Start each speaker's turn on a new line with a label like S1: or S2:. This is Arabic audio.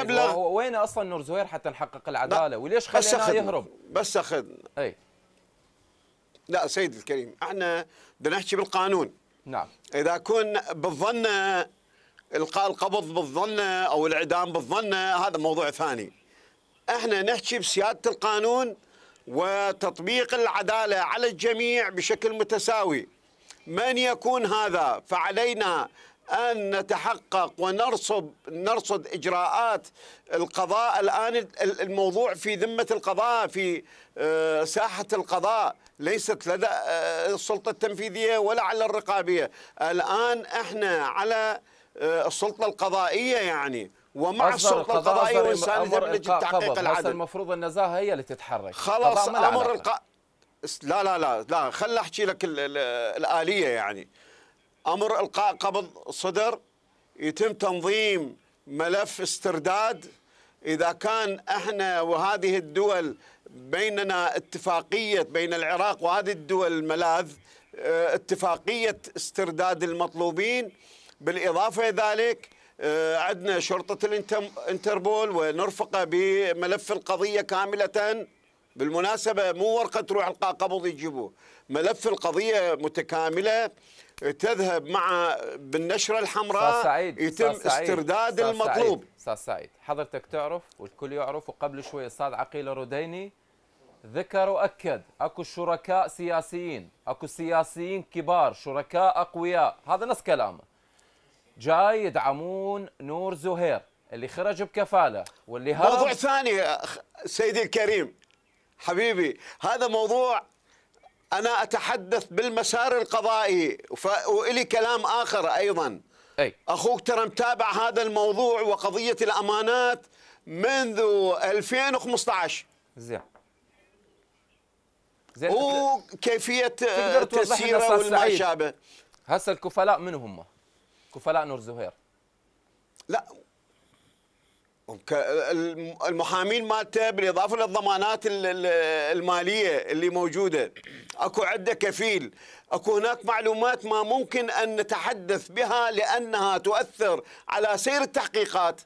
S1: ابلغ
S2: وين أصلا نور زهير حتى نحقق العدالة؟ وليش خليناه يهرب؟
S1: بس اخذ
S2: أي.
S1: لا سيد الكريم إحنا بدنا نحكي بالقانون.
S2: نعم.
S1: إذا كن بالظن إلقاء القبض بالظن أو الإعدام بالظن هذا موضوع ثاني. إحنا نحكي بسيادة القانون وتطبيق العدالة على الجميع بشكل متساوي. من يكون هذا؟ فعلينا أن نتحقق ونرصد نرصد إجراءات القضاء الآن الموضوع في ذمة القضاء في آه، ساحة القضاء. ليست لدى آه، السلطة التنفيذية ولا على الرقابية. الآن إحنا على آه، السلطة القضائية يعني ومع السلطة القضائية
S2: والانسانيه لجنه تحقيق العدل. المفروض النزاهة هي اللي تتحرك.
S1: خلاص أمر الق... لا لا لا لا خل أحكي لك الآلية يعني. أمر إلقاء قبض صدر يتم تنظيم ملف استرداد. إذا كان إحنا وهذه الدول بيننا اتفاقية بين العراق وهذه الدول الملاذ آه، اتفاقية استرداد المطلوبين. بالإضافة ذلك آه، عندنا شرطة الانتربول ونرفقه بملف القضية كاملة. بالمناسبة مو ورقة تروح القاء قبض يجيبوه ملف القضية متكاملة تذهب مع بالنشرة الحمراء
S2: سعيد.
S1: يتم
S2: سعيد.
S1: استرداد المطلوب
S2: أستاذ سعيد حضرتك تعرف والكل يعرف وقبل شوي أستاذ عقيل الرديني ذكر وأكد أكو شركاء سياسيين أكو سياسيين كبار شركاء أقوياء هذا نص كلامه جاي يدعمون نور زهير اللي خرج بكفالة واللي هرب
S1: موضوع ثاني سيدي الكريم حبيبي هذا موضوع أنا أتحدث بالمسار القضائي وإلي كلام آخر أيضا.
S2: أي.
S1: أخوك ترى متابع هذا الموضوع وقضية الأمانات منذ 2015
S2: زين.
S1: زين. وكيفية تسييره والما شابه
S2: هسه الكفلاء من هم؟ كفلاء نور زهير.
S1: لا المحامين مالته بالإضافة للضمانات المالية اللي موجودة. أكو عدة كفيل. أكو هناك معلومات ما ممكن أن نتحدث بها لأنها تؤثر على سير التحقيقات.